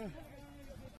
Uh.